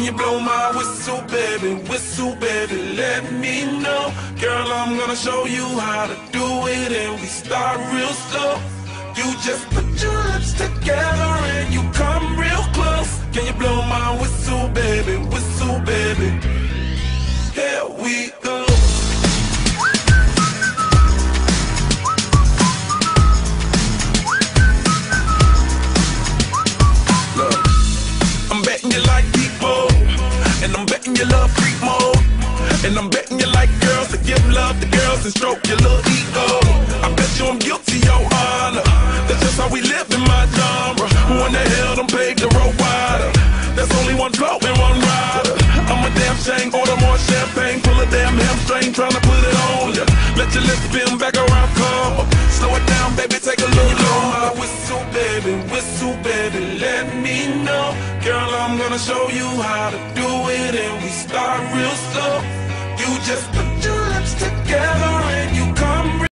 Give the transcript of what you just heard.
Can you blow my whistle, baby? Whistle, baby, let me know. Girl, I'm gonna show you how to do it, and we start real slow. You just put your lips together and you come real close. Can you blow my whistle, baby? Whistle, baby. Here we go. Look, I'm betting you like betting you love freak mode, and I'm betting you like girls to give love to girls and stroke your little ego. I bet you I'm guilty, your honor. That's just how we live in my genre. Who in the hell done paved the road wider? There's only one bloke and one rider. I'm a damn shame, order more champagne, pull a damn hamstring, to put it on ya. Let your lips spin back around, come. Slow it down, baby, take a little longer. Whistle, baby, whistle, baby, let me gonna show you how to do it, and we start real slow. You just put your